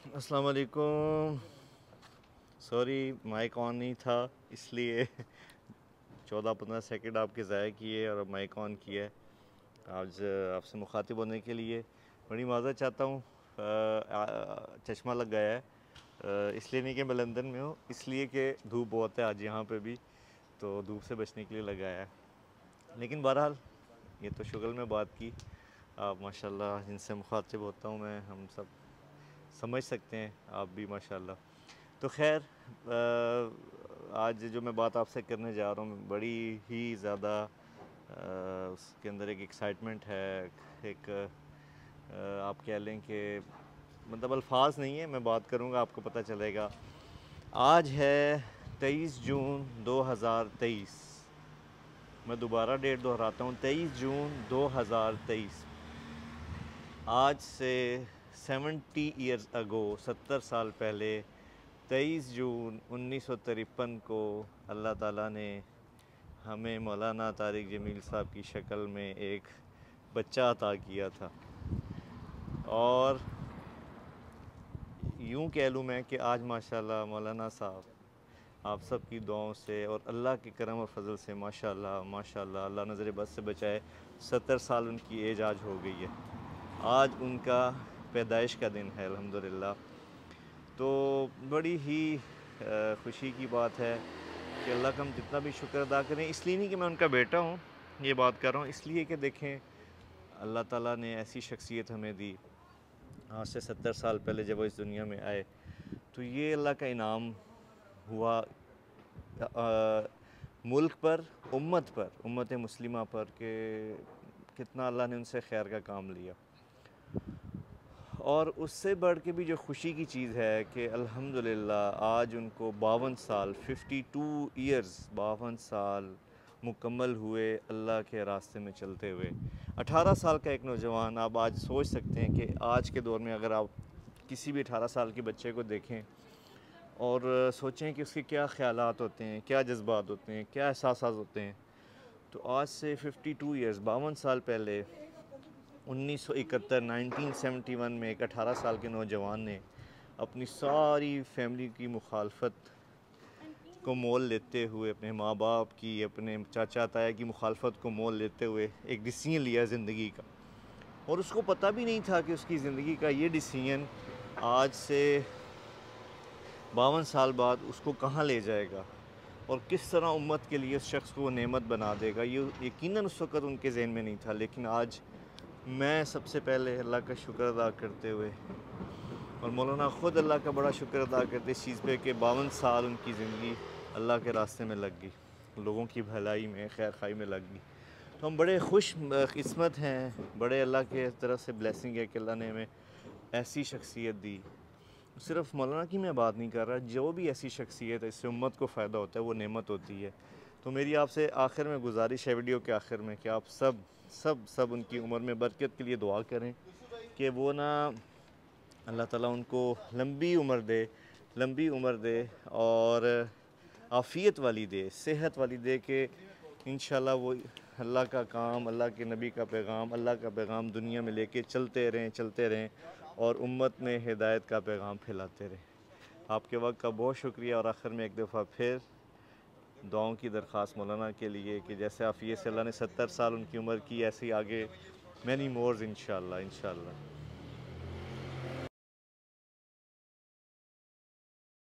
अस्सलाम वालेकुम sorry mic on नहीं था, इसलिए चौदह पंद्रह सेकंड आपके ज़ाय किए और माइक ऑन किया आज आपसे मुखातिब होने के लिए बड़ी माजर चाहता हूँ। चश्मा लग गया है। इसलिए नहीं कि मैं लंदन में हूँ, इसलिए कि धूप बहुत है आज यहाँ पे भी तो धूप से बचने के लिए लगाया है। लेकिन बहरहाल, ये तो शुगल में बात की। आप माशाल्लाह जिनसे मुखातिब होता हूँ मैं, हम सब समझ सकते हैं आप भी, माशाल्लाह। तो खैर आज जो मैं बात आपसे करने जा रहा हूँ, बड़ी ही ज़्यादा उसके अंदर एक एक्साइटमेंट है, एक आप कह लें कि मतलब अल्फाज नहीं है, मैं बात करूँगा, आपको पता चलेगा। आज है तेईस जून 2023 मैं दोबारा डेट दोहराता हूँ, तेईस जून 2023 आज से सेवेंटी ईयर्स अगो सत्तर साल पहले, तेईस जून उन्नीस सौ तिरपन को अल्लाह ताला ने हमें मौलाना तारिक जमील साहब की शक्ल में एक बच्चा अता किया था। और यूँ कह लूँ मैं कि आज, माशाल्लाह, मौलाना साहब, आप सब की दुआओं से और अल्लाह के करम और फजल से, माशाल्लाह माशाल्लाह, अल्लाह नज़र बस से बचाए, सत्तर साल उनकी एज आज हो गई है। आज उनका पैदाइश का दिन है अल्हम्दुलिल्लाह। तो बड़ी ही खुशी की बात है कि अल्लाह का हम जितना भी शुक्र अदा करें इसलिए नहीं कि मैं उनका बेटा हूँ ये बात कर रहा हूँ इसलिए कि देखें अल्लाह ताला ने ऐसी शख्सियत हमें दी आज से सत्तर साल पहले जब वो इस दुनिया में आए तो ये अल्लाह का इनाम हुआ आ, मुल्क पर उम्मत पर उम्मत मुस्लिमा पर कि कितना अल्लाह ने उनसे खैर का काम लिया। और उससे बढ़ के भी जो खुशी की चीज़ है कि अल्हम्दुलिल्लाह, आज उनको बावन साल 52 इयर्स बावन साल मुकम्मल हुए अल्लाह के रास्ते में चलते हुए। 18 साल का एक नौजवान, आप आज सोच सकते हैं कि आज के दौर में अगर आप किसी भी 18 साल के बच्चे को देखें और सोचें कि उसके क्या ख्याल होते हैं, क्या जज्बात होते हैं, क्या एहसास होते हैं तो आज से 52 इयर्स बावन साल पहले उन्नीस सौ इकहत्तर, नाइनटीन सेवेंटी वन में एक अठारह साल के नौजवान ने अपनी सारी फैमिली की मुखालफत को मोल लेते हुए, अपने माँ बाप की, अपने चाचा, ताया की मुखालफत को मोल लेते हुए एक डिसीज़न लिया ज़िंदगी का। और उसको पता भी नहीं था कि उसकी ज़िंदगी का ये डिसीज़न आज से बावन साल बाद उसको कहाँ ले जाएगा और किस तरह उम्मत के लिए उस शख्स को नेमत बना देगा, ये यकीनन उस वक़्त उनके जहन में नहीं था, लेकिन आज मैं सबसे पहले अल्लाह का शुक्र अदा करते हुए और मौलाना ख़ुद अल्लाह का बड़ा शुक्र अदा करते इस चीज़ पे कि बावन साल उनकी ज़िंदगी अल्लाह के रास्ते में लग गई, लोगों की भलाई में, खैर खाई में लग गई। तो हम बड़े खुश किस्मत हैं, बड़े अल्लाह के तरफ़ से ब्लेसिंग है कि अल्लाह ने हमें ऐसी शख्सियत दी। सिर्फ़ मौलाना की मैं बात नहीं कर रहा, जो भी ऐसी शख्सियत है, इससे उम्मत को फ़ायदा होता है, वो नेमत होती है। तो मेरी आपसे आखिर में गुजारिश है, वीडियो के आखिर में कि आप सब सब सब उनकी उम्र में बरकत के लिए दुआ करें कि वो ना अल्लाह ताला उनको लंबी उम्र दे, लंबी उम्र दे और आफ़ियत वाली दे, सेहत वाली दे कि इन वो अल्लाह का काम, अल्लाह के नबी का पैगाम, अल्लाह का पैगाम दुनिया में लेके चलते रहें चलते रहें और उम्मत में हिदायत का पैगाम फैलाते रहें। आपके वक्त का बहुत शुक्रिया और आखिर में एक दफ़ा फिर दुआओं की दरख्वास्त मौलाना के लिए कि जैसे आफिया से अल्लाह ने सत्तर साल उनकी उम्र की, ऐसे आगे मैनी मोर्स इन इन